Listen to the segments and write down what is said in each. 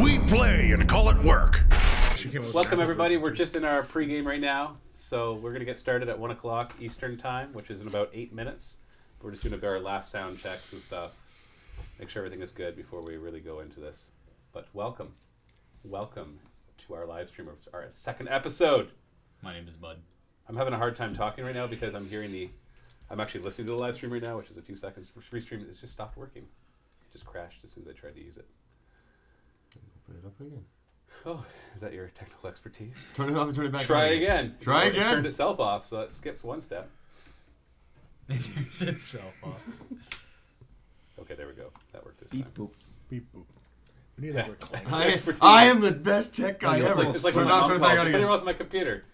We play and call it work. She came up with Welcome everybody. We're just in our pregame right now, so we're gonna get started at one o'clock Eastern time, which is in about eight minutes. We're just doing our last sound checks and stuff. Make sure everything is good before we really go into this. But welcome, welcome to our live stream of our second episode. My name is Bud. I'm having a hard time talking right now because I'm hearing the. I'm actually listening to the live stream right now, which is a few seconds. Free stream has just stopped working. It just crashed as soon as I tried to use it. Put it up again. Oh, is that your technical expertise? Turn it off and turn it back Try on it again. Try Oh, It again. turned itself off, so it skips one step. It turns itself off. Okay, there we go. That worked this Beep time. boop. Beep boop. We need that recording. I. I am the best tech guy it's ever. like, it's like turn when it my off, mom turn it back on Just something again. wrong with my computer.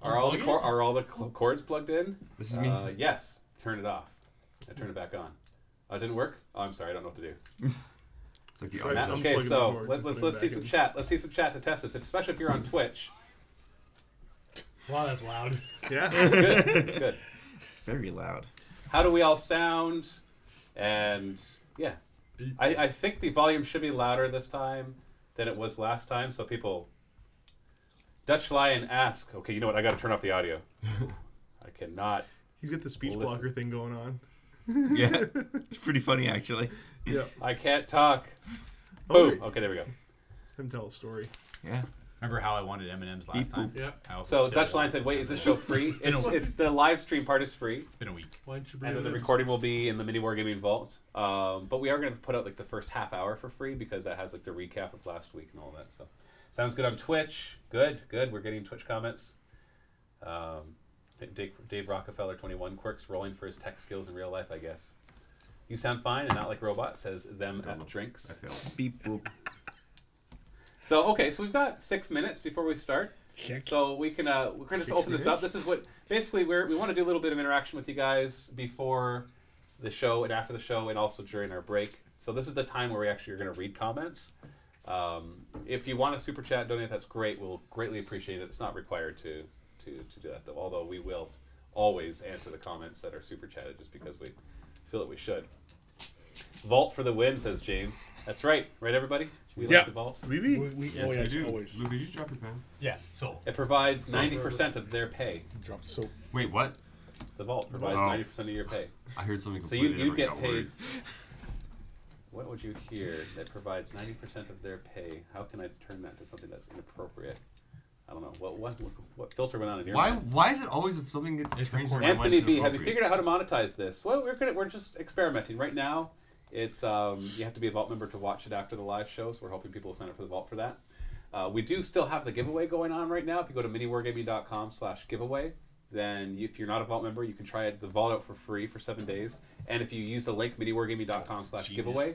Are all the cor- are all the cl- cords plugged in? This is me. Uh, yes. Turn it off. I turn it back on. Oh, it didn't work. Oh, I'm sorry. I don't know what to do. It's like the Try Matt, okay, so cords let, and let's let's see back some in. chat. Let's see some chat to test this, especially if you're on Twitch. Wow, that's loud. Yeah. Good. It's good. very loud. How do we all sound? And yeah, I, I think the volume should be louder this time than it was last time, so people. Dutch Lion ask, okay, you know what? I got to turn off the audio. I cannot. You get the speech Listen. blocker thing going on. Yeah, it's pretty funny actually. Yeah. I can't talk. Boom. Okay. Okay, there we go. Him tell a story. Yeah. Remember how I wanted M and M's last Beep time? Yeah. I also So still Dutch Line want said, "Wait, is this M&Ms. show free? It's It's, it's the live stream part is free, It's been a week. Why don't you and then the M&Ms? recording will be in the Mini Wargaming Vault. Um, but we are going to put out like the first half hour for free because that has like the recap of last week and all that. So sounds good on Twitch. Good, good. We're getting Twitch comments. Um, Dave, Dave Rockefeller, twenty-one quirks rolling for his tech skills in real life, I guess. You sound fine and not like robot. Says them Don't know. at drinks. I failed. Beep boop. So okay, so we've got six minutes before we start. Check. So we can uh, we're going to just open this up. This is what basically we're, we want to do a little bit of interaction with you guys before the show and after the show, and also during our break. So this is the time where we actually are going to read comments. Um, if you want to super chat donate, that's great. We'll greatly appreciate it. It's not required to to, to do that though. Although we will always answer the comments that are super chatted, just because we feel that we should. Vault for the win, says James. That's right, right, everybody. We Yeah. like the vault. We, We, we, we, Yes, oh we yes, do. always. Luke, did you drop your pen? Yeah, so It provides ninety percent of their pay. Drop the soap. Wait, what? The vault oh. provides Oh. ninety percent of your pay. I heard something So you you get paid. What would you hear that provides ninety percent of their pay? How can I turn that to something that's inappropriate? I don't know. What what what filter went on in here. Why? mind? Why is it always if something gets It's changed? in important. my mind, Anthony B, have you figured out how to monetize this? Well, we're gonna we're just experimenting right now. It's um, you have to be a vault member to watch it after the live show, so We're hoping people will sign up for the vault for that. Uh, we do still have the giveaway going on right now. If you go to miniwargaming.com slash giveaway, then if you're not a vault member, you can try it, the vault out for free for seven days. And if you use the link miniwargaming.com slash Genius. giveaway,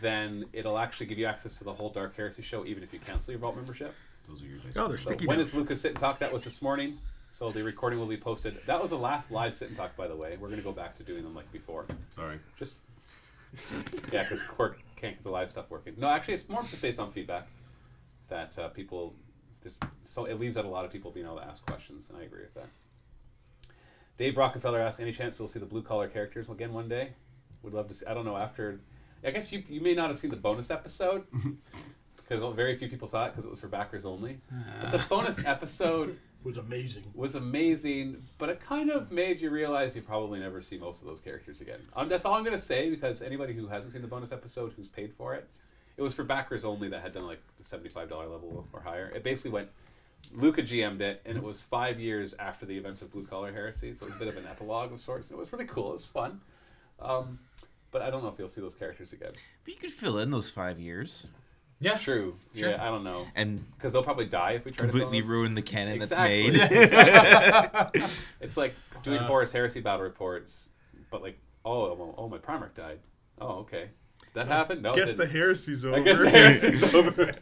then it'll actually give you access to the whole Dark Heresy show, even if you cancel your vault membership. Those are your dice. oh, they're So sticky when now. is Lucas Sit and Talk? That was this morning. So the recording will be posted. That was the last live Sit and Talk, by the way. We're going to go back to doing them like before. Sorry. Just yeah, because Quirk can't get the live stuff working. No, actually, it's more just based on feedback that uh, people just so it leaves out a lot of people being able to ask questions, and I agree with that. Dave Rockefeller asked, "Any chance we'll see the blue collar characters again one day?" Would love to see. I don't know after. I guess you you may not have seen the bonus episode because very few people saw it because it was for backers only. But the bonus episode was amazing. was amazing, but it kind of made you realize you probably never see most of those characters again. Um, that's all I'm going to say because anybody who hasn't seen the bonus episode who's paid for it, it was for backers only that had done like the $75 level or higher. It basically went, Luca GM'd it, and it was five years after the events of Blue Collar Heresy, so it was a bit of an epilogue of sorts. And it was really cool, it was fun. Um, but I don't know if you'll see those characters again. But you could fill in those five years yeah, True. Sure. Yeah, I don't know. and Because they'll probably die if we try completely to fill those. ruin the canon Exactly. that's made. It's like doing Uh, Horus Heresy battle reports, but like, oh, well, oh, my Primarch died. Oh, okay. That happened? No, Guess the heresy's over. I guess the heresy's over.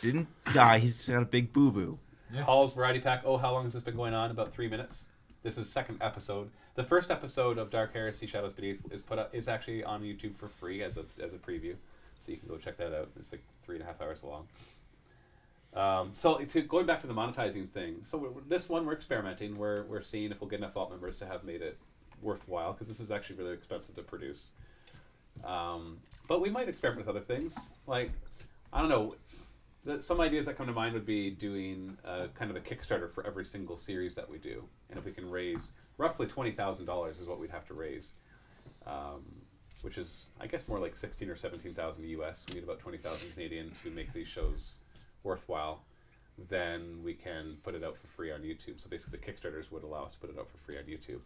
Didn't die. He's got a big boo boo. Yeah. Hall's Variety Pack. Oh, how long has this been going on? About three minutes. This is second episode. The first episode of Dark Heresy Shadows Beneath is put up is actually on YouTube for free as a as a preview, so you can go check that out. It's like three and a half hours long. Um, so to, going back to the monetizing thing, so we're, this one we're experimenting. We're we're seeing if we'll get enough alt members to have made it worthwhile because this is actually really expensive to produce. Um, but we might experiment with other things. Like I don't know. The, some ideas that come to mind would be doing uh, kind of a Kickstarter for every single series that we do, and if we can raise roughly twenty thousand dollars is what we'd have to raise, um, which is I guess more like sixteen or seventeen thousand US. We need about twenty thousand Canadian to make these shows worthwhile. Then we can put it out for free on YouTube. So basically, the Kickstarters would allow us to put it out for free on YouTube.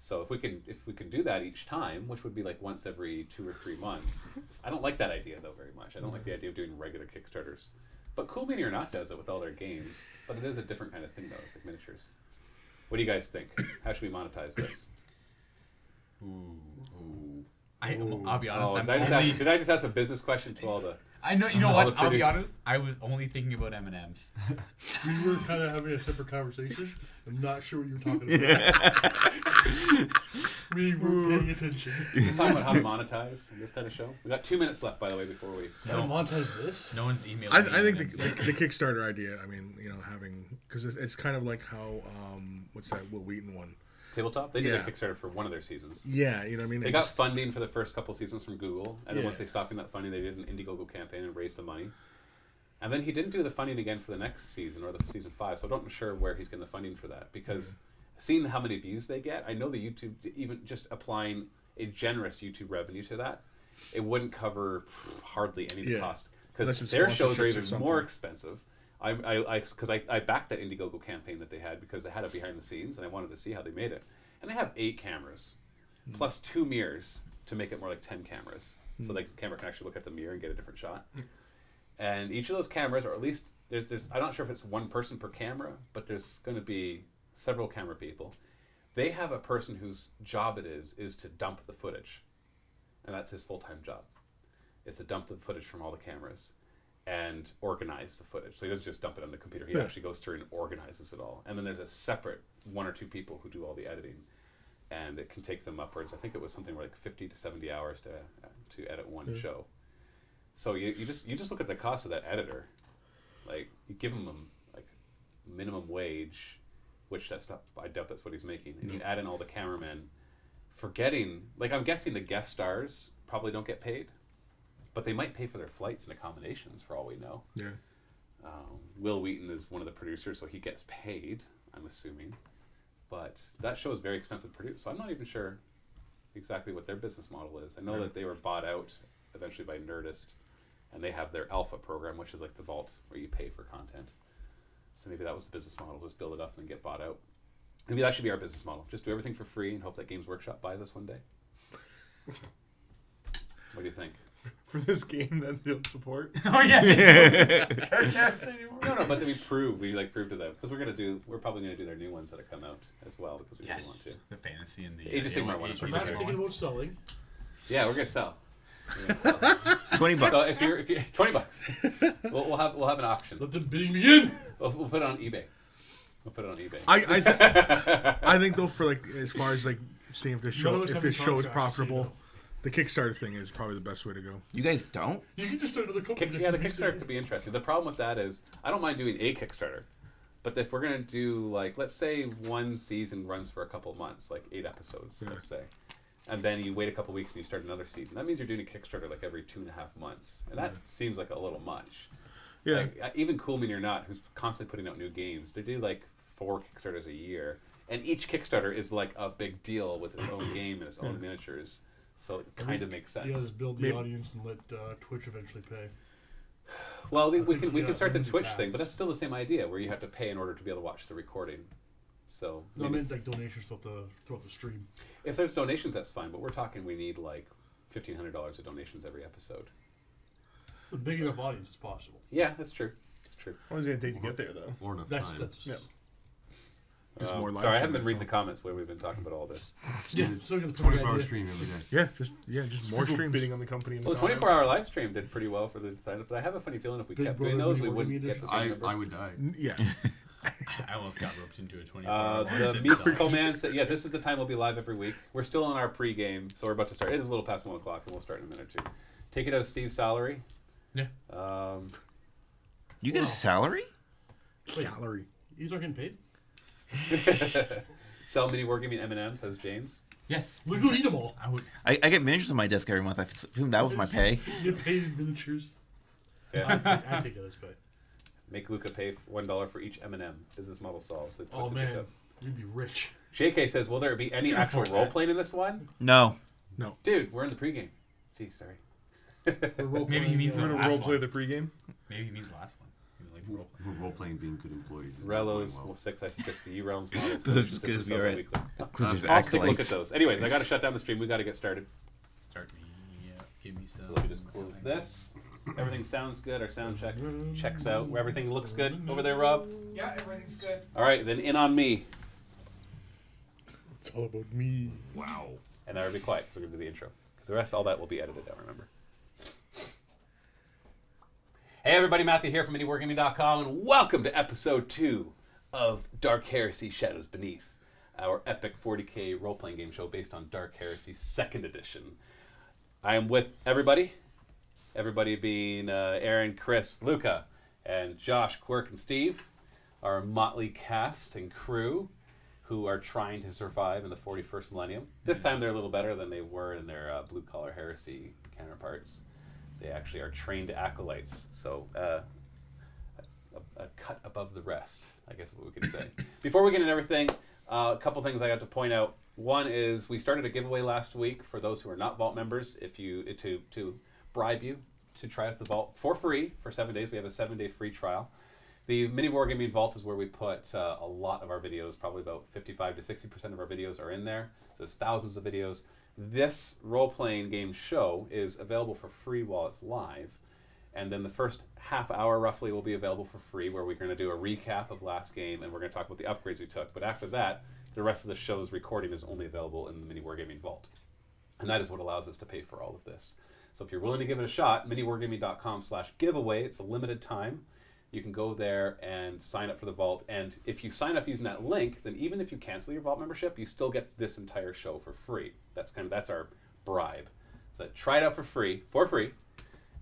So if we can if we can do that each time, which would be like once every two or three months, I don't like that idea though very much. I don't like the idea of doing regular Kickstarters. But Cool Mini or Not does it with all their games, but it is a different kind of thing though. It's like miniatures. What do you guys think? How should we monetize this? I, I'll be honest. Oh, I'm did, I just only, ask, did I just ask a business question to all the? I know. You know what? I'll be honest. I was only thinking about M and M's. We were kind of having a separate conversation. I'm not sure what you were talking about. we were paying attention. We're talking about how to monetize this kind of show. We got two minutes left, by the way, before we. How to monetize this? No one's emailing. I, me I think the, the, the Kickstarter idea. I mean, you know, having because it's, it's kind of like how um, what's that Wil Wheaton one? Tabletop. They did Yeah. a Kickstarter for one of their seasons. Yeah, you know what I mean. They It got just- funding for the first couple seasons from Google, and then once they stopped getting that funding, they did an Indiegogo campaign and raised the money. And then he didn't do the funding again for the next season or the season five, so I'm not sure where he's getting the funding for that because seeing how many views they get, I know the YouTube even just applying a generous YouTube revenue to that, it wouldn't cover hardly any Yeah. cost because their shows are even more expensive. I, I, I, because I, I backed that Indiegogo campaign that they had because they had it behind the scenes and I wanted to see how they made it. And they have eight cameras, Hmm. plus two mirrors to make it more like ten cameras, so like the camera can actually look at the mirror and get a different shot. And each of those cameras, or at least there's there's I'm not sure if it's one person per camera, but there's going to be several camera people. They have a person whose job it is is to dump the footage, and that's his full time job. Is to dump the footage from all the cameras and organize the footage. So he doesn't just dump it on the computer. He Yeah. actually goes through and organizes it all. And then there's a separate one or two people who do all the editing, and it can take them upwards. I think it was something like 50 to 70 hours to to edit one show. So you, you just you just look at the cost of that editor, like you give him um, like minimum wage, which that's not I doubt that's what he's making, and you add in all the cameramen, forgetting like I'm guessing the guest stars probably don't get paid, but they might pay for their flights and accommodations for all we know. Yeah. Um, Wil Wheaton is one of the producers, so he gets paid. I'm assuming, but that show is very expensive to produce. So I'm not even sure exactly what their business model is. I know that they were bought out eventually by Nerdist, and they have their Alpha program, which is like the vault where you pay for content. So maybe that was the business model: just build it up and get bought out. Maybe that should be our business model: just do everything for free and hope that Games Workshop buys us one day. what do you think? For this game that they don't support. oh yeah. Podcast. No, no, but then we prove we like prove to them because we're gonna do we're probably gonna do their new ones that have come out as well because we Yes. really want to. The fantasy and the uh, Age of Sigmar one, Age so not thinking one. about selling. Yeah, we're gonna sell. We're gonna sell. Twenty bucks. so if you're if you twenty bucks, we'll, we'll have we'll have an auction. Let the bidding begin. We'll, we'll put it on eBay. We'll put it on eBay. I I, th- I think though for like as far as like seeing if this show of if this show is profitable, know. The Kickstarter thing is probably the best way to go. You guys don't? You can just start another company. Kick, yeah, the Kickstarter could be interesting. The problem with that is I don't mind doing a Kickstarter, but if we're gonna do like let's say one season runs for a couple months, like eight episodes, let's say, and then you wait a couple weeks and you start another season. That means you're doing a Kickstarter like every two and a half months, and that seems like a little much. Yeah. Like, uh, even Cool Mini or Not, who's constantly putting out new games, they do like four Kickstarters a year, and each Kickstarter is like a big deal with its own game and its own miniatures. So it kind of makes sense. Yeah, just build the Maybe- audience and let uh, Twitch eventually pay. Well, we, we think can we you can got start the limited Twitch thing, but paths. that's still the same idea where you have to pay in order to be able to watch the recording. So No, I maybe- meant like donations throughout the throughout the stream. if there's donations, that's fine. But we're talking we need like fifteen hundred dollars of donations every episode. A big enough audience is possible. Yeah, that's true. That's true. What is it gonna take to get there though? Or enough That's time. that's Yeah. Just Um, more live sorry, I haven't been that's reading the comments where we've been talking about all this. yeah. So the 24 hour stream every day. Yeah, just yeah, just more People streams. bidding on the company. In the Well, the twenty-four hour live stream did pretty well for the sign up, but I have a funny feeling if we Big kept doing Brother those, we wouldn't get the same I, number. I would die. Yeah. I almost got roped into a 24 Uh, hour the sit Musical. Man said, "Yeah, this is the time we'll be live every week. We're still on our pre-game, so we're about to start. It is a little past one o'clock, and we'll start in a minute or two. Take it out of Steve's salary. Yeah. Um, You get a salary? Gallery. He's not getting paid. Sell mini wargaming M and M's, says James. Yes. Look who eat them all. I would. I, I get miniatures on my desk every month. I assume that was my pay. You get paid in miniatures. Yeah. I take it this way. Make Luca pay one dollar for each M&M. Business model solves. They oh man, bishop. we'd be rich. JK says, "Will there be any actual role playing in this one?" No. No, dude, we're in the pregame. See, sorry. Maybe he means the We're last gonna role play one. the pregame. Maybe he means the last one. Maybe like role. We're role playing being good employees. is Relos, well. well, six. I suggest the E realms models. Those is gonna be alright. Because there's I'll take a look at those. Anyways, I got to shut down the stream. We got to get started. Start me up. Give me some. So let me just close this. Everything sounds good. Our sound check checks out. Everything looks good over there, Rob. Yeah, everything's good. All right, then in on me. It's all about me. Wow. And now everybody quiet, so we're going to do the intro. Because the rest, all that will be edited out, remember. Hey everybody, Matthew here from MiniWarGaming.com, and welcome to episode 2 of Dark Heresy Shadows Beneath, our epic 40k role-playing game show based on Dark Heresy 2nd Edition. I am with everybody, everybody being uh, Aaron, Chris, Luca, and Josh, Quirk, and Steve, our motley cast and crew who are trying to survive in the 41st millennium. This time they're a little better than they were in their uh, blue collar heresy counterparts. They actually are trained acolytes, so uh, a, a cut above the rest, I guess what we could say. Before we get into everything, uh, a couple things I got to point out. One is we started a giveaway last week for those who are not Vault members, if you to to bribe you to try out the Vault for free for seven days. We have a seven day free trial. The Mini Wargaming Vault is where we put uh, a lot of our videos. Probably about 55 to 60 percent of our videos are in there. So there's thousands of videos. This role-playing game show is available for free while it's live, and then the first half hour roughly will be available for free, where we're going to do a recap of last game and we're going to talk about the upgrades we took. But after that, the rest of the show's recording is only available in the Mini Wargaming Vault, and that is what allows us to pay for all of this. So if you're willing to give it a shot, miniwargaming.com/giveaway. It's a limited time you can go there and sign up for the vault. And if you sign up using that link then even if you cancel your vault membership you still get this entire show for free. That's kind of that's our bribe. So try it out for free for free.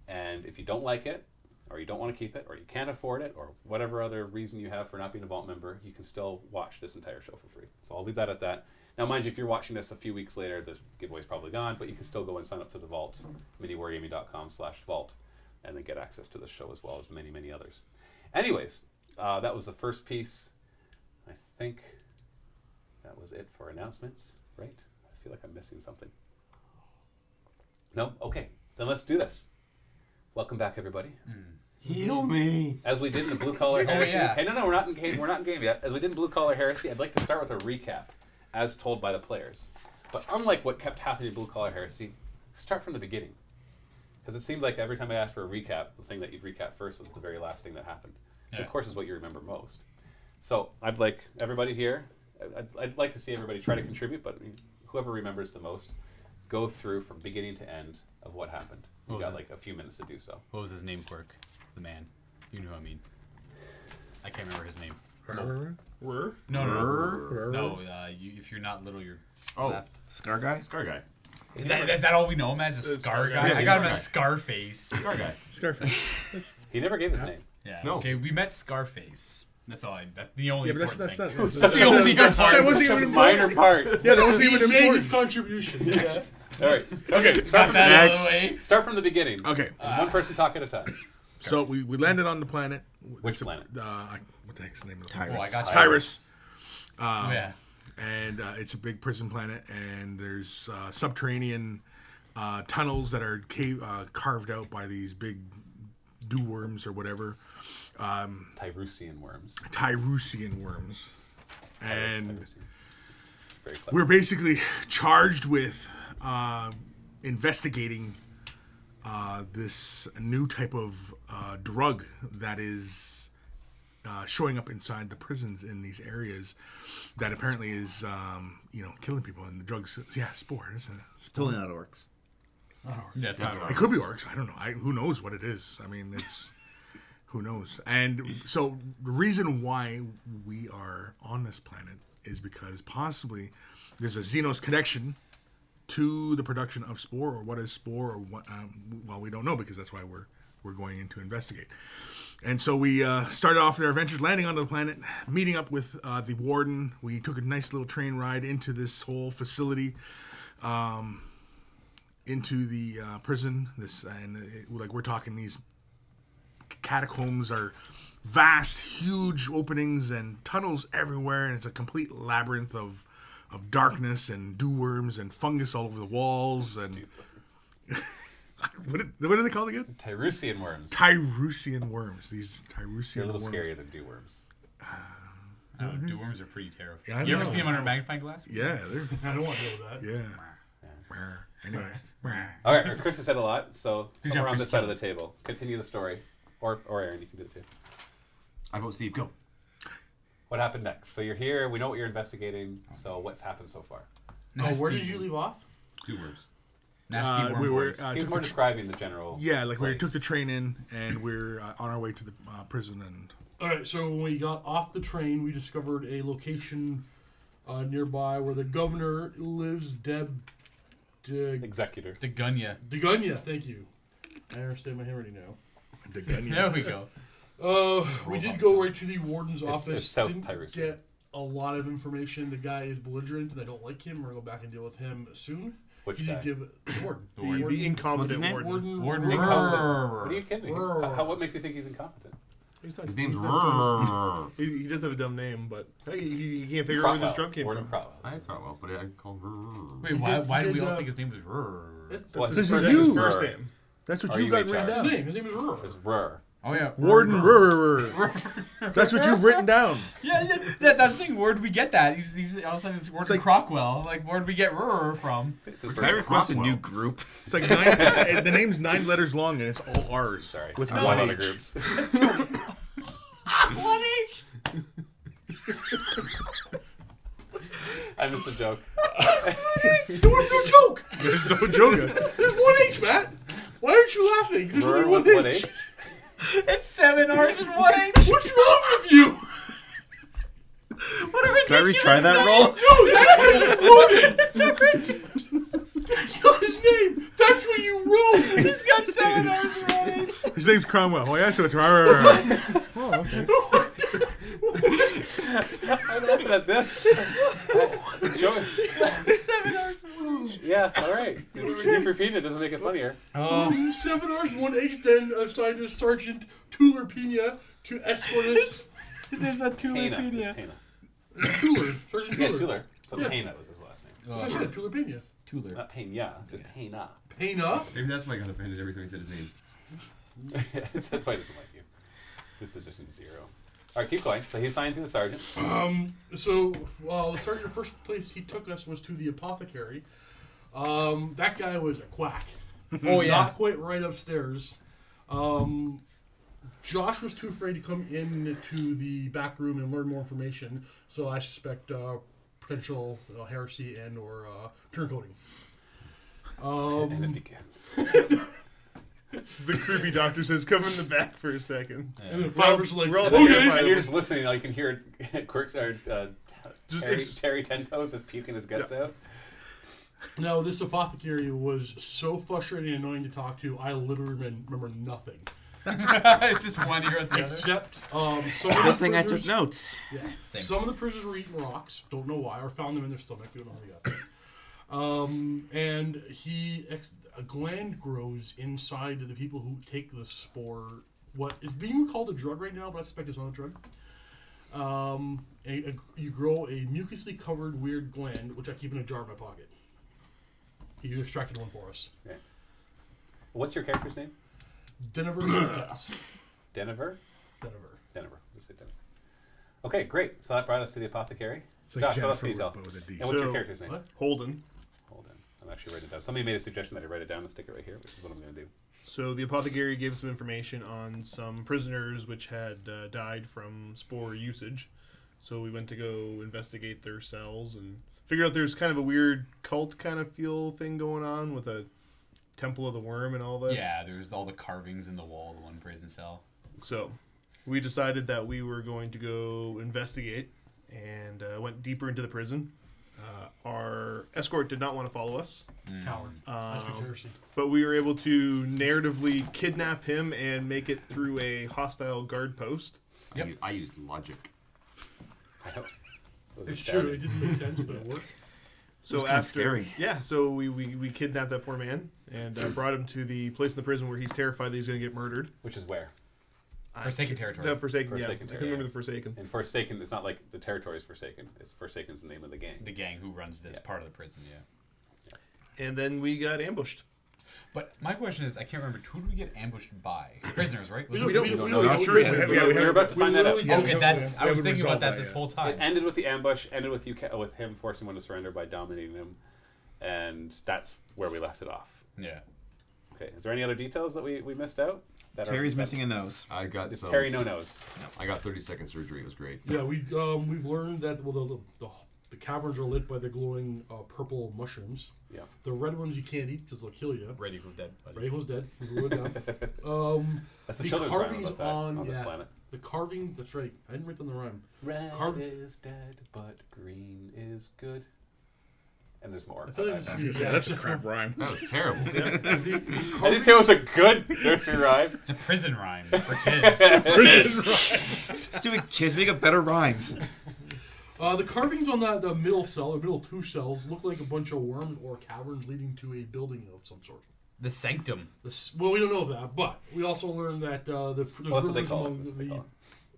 And if you don't like it or you don't want to keep it or you can't afford it or whatever other reason you have for not being a vault member you can still watch this entire show for free. So i'll leave that at that. Now mind you if you're watching this a few weeks later the giveaway's probably gone but you can still go and sign up to the vault miniwargaming.com slash vault and then get access to the show as well as many many others Anyways, uh, that was the first piece. I think that was it for announcements, right? I feel like I'm missing something. No? Okay. Then let's do this. Welcome back, everybody. Heal me. As we did in the Blue Collar Heresy. yeah. Hey, no, no, we're not in game. We're not in game yet. As we did in Blue Collar Heresy, I'd like to start with a recap, as told by the players. But unlike what kept happening in Blue Collar Heresy, start from the beginning. Because it seemed like every time I asked for a recap, the thing that you'd recap first was the very last thing that happened, which Yeah. of course is what you remember most. So I'd like everybody here. I'd, I'd like to see everybody try to contribute, but whoever remembers the most, go through from beginning to end of what happened. You What got was like a few minutes to do so. What was his name, Quirk? The man. You know who I mean. I can't remember his name. We're No, no, no. No, uh, you, if you're not little, you're Oh, left. Scar guy? Scar guy. Is that, is that all we know him as? A scar Scar guy? guy. Yeah, I got him as Scarface. Scar guy. Scarface. He never gave his name. Yeah. No. Okay, we met Scarface. That's all. I, that's the only. Yeah, but that's important that's thing. not. That's the only that's- part. That wasn't It's a minor part. Yeah, that wasn't He even made his important. contribution. All right. Okay. Got Start from, that out of Next. the way. start from the beginning. Okay, One person talk at a time. so we, we landed on the planet. Which It's a- planet? Uh, I, what the heck's the name of the Tyrus. Oh, I got you. Tyrus. Oh, yeah. And uh, it's a big prison planet, and there's uh, subterranean uh, tunnels that are cave, uh, carved out by these big dew worms or whatever, Tyrusian worms. Tyrusian worms, and. We're basically charged with uh, investigating uh, this new type of uh, drug that is uh, showing up inside the prisons in these areas that apparently is um, you know killing people and the drugs yeah spore isn't it? Spore. Totally not orcs. That's not it could be orcs. I don't know. I, who knows what it is? I mean it's who knows? And so the reason why we are on this planet is because possibly there's a xenos connection to the production of spore or what is spore or what um, well we don't know because that's why we're we're going in to investigate and so we uh, started off their adventures landing onto the planet meeting up with uh, the warden. We took a nice little train ride into this whole facility into the uh, prison. This and it, like we're talking these catacombs are vast, huge openings and tunnels everywhere, and it's a complete labyrinth of of darkness and dew worms and fungus all over the walls and what, did- what are they called again? Tyrusian worms. Tyrusian worms. These Tyrosian worms. They're a little worms. scarier than dew worms. Oh, dew worms are pretty terrifying. Yeah, I you ever know. see them under a magnifying glass? Yeah, they're I don't want to deal with that. yeah. Anyway, All right, Chris has said a lot, so Good somewhere on Chris this side of the table. Continue the story, or or Aaron, you can do it too. I vote Steve. Go. What happened next? So you're here. We know what you're investigating. Oh. So what's happened so far? Oh, where did you leave off? Two words. Nasty Uh, we were boys. uh, He's more the describing the general. yeah, like we took the train in and we're uh, on our way to the uh, prison and All right, so when we got off the train, we discovered a location uh, nearby where the governor lives. Deb De, executor. Dagunya. Degunya, thank you. I understand my handwriting now. the gun. There we go. Uh, we did go right to the warden's It's- office. it's South Didn't Tyrus. get a lot of information. The guy is belligerent, and I don't like him. We're gonna go back and deal with him soon. Which he guy? did give the warden. The warden. The incompetent What's his name? warden. Warden. Warden. Incompetent. What are you kidding? How, how- what makes you think he's incompetent? He's not- His name's he's not- Rrrr. He, he does have a dumb name, but hey, he, he can't figure out where this Crotwell. drum came Warden from. Crotwell. I thought well, but I called Rrrr. Wait, He why, did- why he did we did, all think his name was Rrr? That's, What? that's, This his, is That's his you. first name. That's what Are you you got HR? written that's his down. name. His name is Rur. It's Rrr. Oh yeah, Warden. Rrrr. That's what you've written down. Yeah, yeah, that, that thing. Where did we get that? He's, he's all of a sudden it's Warden like- Crockwell. Like, where did we get Rrr from? It's his Can I birthday. request a Crockwell. new group? It's like nine. it's- the name's nine letters long and it's all R's. Sorry. With I'm one on the H. groups. What H? I missed the joke. There was no joke. There's no joke. There's one H, Matt. Why aren't you laughing? There's only with one one H. H. It's seven R's and one H. What's wrong with you? What a Can I ridiculous retry that name. roll? No, that's what you wrote it. It's so ridiculous. That's not his name. That's what you wrote. He's got seven R's and one H. His name's Cromwell. Oh yeah, so it's Rrrr. I'm laughing at this. Joe- Seven R's and one H. yeah, all right. Keep repeating it. Doesn't make it funnier. Oh. Seven R's, one H, then assigned to Sergeant Tuller Pina to escort us. His name's not Pena. Tulipedia. Pena. Tuller. Sergeant Yeah, Tuller. Tuller. So Yeah. Pena was his last name. That's what I said, Tuller Pina. Tuller. Not Pena. Just Pena. Pina? Maybe that's why I got offended every time he said his name. That's why he doesn't like you. His position is zero. All right, keep going. So he assigns you the sergeant. Um, so, well, the sergeant, first place he took us was to the apothecary. Um, that guy was a quack. Oh yeah. Not quite right upstairs. Um, Josh was too afraid to come in to the back room and learn more information, so I suspect uh, potential uh, heresy and or uh, turncoating. and it Um, begins. The creepy doctor says, "Come in the back for a second. and the We're all, like, we're all okay. And you're just listening. All you can hear Quirks or uh, Just Terry, ex- Terry Ten Toes just puking his guts out. Now, this apothecary was so frustrating and annoying to talk to, I literally remember nothing. it's just one ear at the other. Except um, some of Good thing I took prisoners- notes. Yeah. Same. Some of the prisoners were eating rocks. Don't know why, or found them in their stomach. We don't know how they got there. Um, and he ex- a gland grows inside of the people who take the spore. What is being called a drug right now, but I suspect it's not a drug. Um, a, a- you grow a mucously covered weird gland, which I keep in a jar in my pocket. He extracted one for us. Yeah. What's your character's name? Denver Lucas. Denver. Denver. Denver. Just say Denver. Okay, great. So that brought us to the apothecary. It's like Josh, what else Jennifer can you tell? but with a D. And what's your So- character's name? What? Holden. Hold on. I'm actually writing it down. Somebody made a suggestion that I write it down and stick it right here, which is what I'm going to do. So the apothecary gave some information on some prisoners which had uh, died from spore usage. So we went to go investigate their cells and figured out there's kind of a weird cult kind of feel thing going on with a temple of the worm and all this. Yeah, there's all the carvings in the wall the one prison cell. So we decided that we were going to go investigate and uh, went deeper into the prison. Uh, our escort did not want to follow us, Coward. That's for heresy. but we were able to narratively kidnap him and make it through a hostile guard post. Yep. I, u- I used logic. I don't. was It's astounding. true. It didn't make sense, but it worked. So was after, scary. yeah, so we, we, we kidnapped that poor man and uh, brought him to the place in the prison where he's terrified that he's going to get murdered. Which is where? Forsaken territory. The Forsaken, yeah. Forsaken I can remember the Forsaken. And Forsaken, it's not like the territory is Forsaken. It's Forsaken's the name of the gang. the gang who runs this Yeah. part of the prison. Yeah. And then we got ambushed. But my question is, I can't remember who did we get ambushed by? Prisoners, right? Was We it- don't, We we don't don't, know. we Not don't, sure. we We don't- have- we yeah, we don't- We're about to we find that out. literally Yeah, Okay, that's. that. I was thinking about that that this yet. whole It time. ended with the ambush, ended with you with him forcing one to surrender by dominating him, and that's where we left it off. Yeah. Okay, is there any other details that we, we missed out? That are- Terry's that- missing a nose. I got It's some. Terry no nose. I got 30 second surgery. It was great. Yeah, we um, we've learned that well the, the the caverns are lit by the glowing uh, purple mushrooms. Yeah. The red ones you can't eat because they'll kill you. Red equals dead. buddy. Red eagle's dead. We blew it down. Um, That's the, the carvings that on, on this yeah, planet. the carving. That's right. I didn't write down the rhyme. Red Carv- is dead, but green is good. And there's more. I feel like I- it's I was gonna say, that's a crap rhyme. That was terrible. The- the I didn't say it was a good nursery rhyme. It's a prison rhyme for kids. Stupid kids make up better rhymes. Uh, the carvings on that the middle cell or middle two cells look like a bunch of worms or caverns leading to a building of some sort. the sanctum. This, well, we don't know that, but we also learned that uh, the, there's Well, that's what they rumors among That's the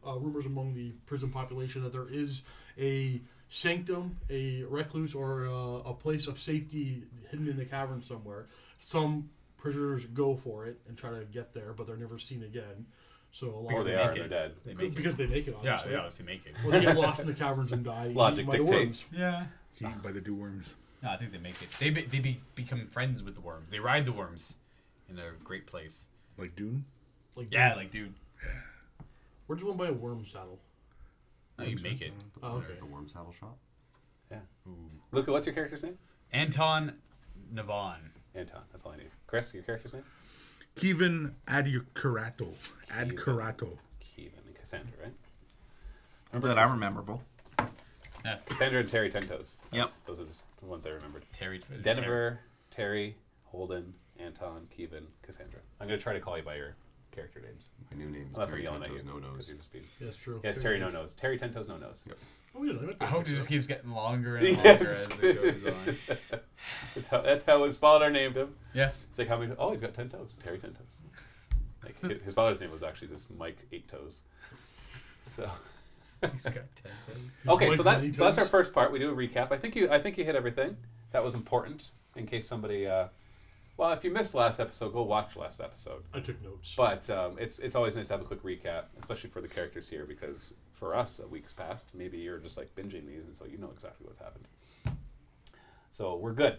uh, rumors among the prison population that there is a sanctum, a recluse, or uh, a place of safety hidden in the cavern somewhere. Some prisoners go for it and try to get there, but they're never seen again. So a lot Or of they they are, make they're it. dead. They make it. because they make it. Yeah, Obviously. they obviously make it. Or they get lost in the caverns and die. Logic eaten by the dictates. worms. Yeah. Eaten by the dew worms. No, I think they make it. They be, they be, become friends with the worms. They ride the worms in a great place. Like Dune. Like Yeah, like dude, where does one buy a worm saddle? no, you make it. The, Oh, okay. the worm saddle shop. Yeah. Luca, what's your character's name? Anton Navon. Anton. That's all I need. Chris, your character's name? Kevin Adcurato. Adcurato. Kevin and Cassandra, right? Remember that I'm memorable. Yeah, Cassandra and Terry Ten Toes. Yep. Those are the, the ones I remembered. Terry. Denver, Terry, Holden, Anton, Kevin, Cassandra. I'm going to try to call you by your character names. My new name is Unless Terry yelling at you. Ten Toes No 'cause Nose. you're just being- Yeah, that's true. Yeah, it's Terry No Nose. Terry Ten Toes No Nose. Yep. Oh, yeah, I like I that hope it just keeps getting longer and Yes. longer as it goes on. That's how, that's how his father named him. Yeah. It's like how many? Oh, he's got ten toes. Terry Ten Toes. Like his, his father's name was actually just Mike Eight Toes. So He's got ten toes. okay, Mike so that so that's our first part. We do a recap. I think you I think you hit everything that was important in case somebody. Uh, well, if you missed last episode, go watch last episode. I took notes. But um, it's it's always nice to have a quick recap, especially for the characters here, because for us, a week's passed. Maybe you're just like binging these, and so you know exactly what's happened. So we're good.